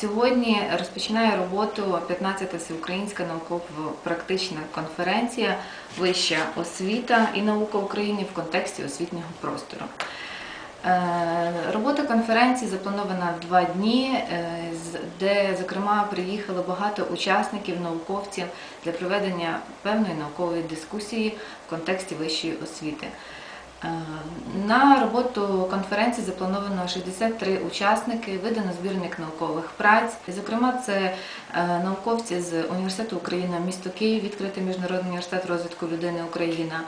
Сьогодні розпочинає роботу 15-та всеукраїнська науково-практична конференція Вища освіта і наука України в контексті освітнього простору. Е, Робота конференції запланована в два дні, е, де, зокрема, приїхало багато учасників, науковців для проведення певної наукової дискусії в контексті вищої освіти. Е, На роботу конференції заплановано 63 учасники, видано збірник наукових праць. Зокрема, це е, науковці з Університету Україна, місто Київ, відкритий міжнародний університет розвитку людини Україна,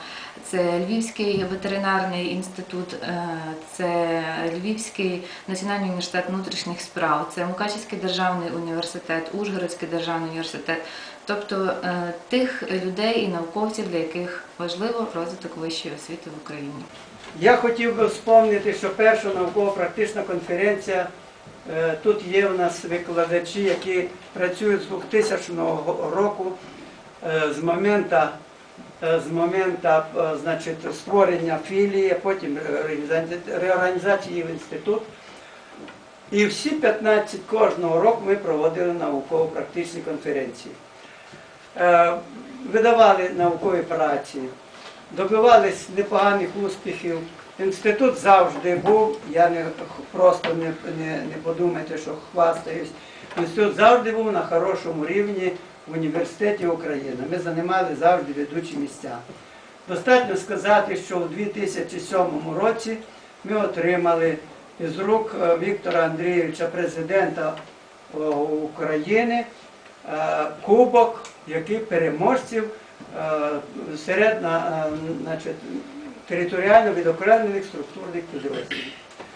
це Львівський ветеринарний інститут, е, це Львівський національний університет внутрішніх справ, це Мукачівський державний університет, Ужгородський державний університет. Тобто тих людей і науковців, для яких важливо розвиток вищої освіти в Україні. Я хотів би вспомнити, що перша науково-практична конференція, е, тут є у нас викладачі, які працюють з 2000 року, е, з моменту, е, з моменту значить, створення філії, потім реорганізації- в інститут. І всі 15 кожного року ми проводили науково-практичні конференції. Видавали наукові праці, добивались непоганих успіхів. Інститут завжди був, я не просто не, не, не подумайте, що хвастаюсь. Інститут завжди був на хорошому рівні в університеті України. Ми займали завжди ведучі місця. Достатньо сказати, що у 2007 році ми отримали із рук е, Віктора Андрійовича, президента е, України, е, кубок, який переможців серед на- е, значить, територіально відокремлених структурних підрозділів.